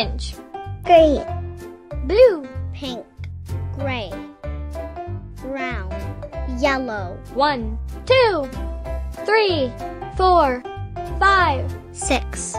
Orange. green, Blue. pink, gray, brown, yellow, One, two, three, four, five, six,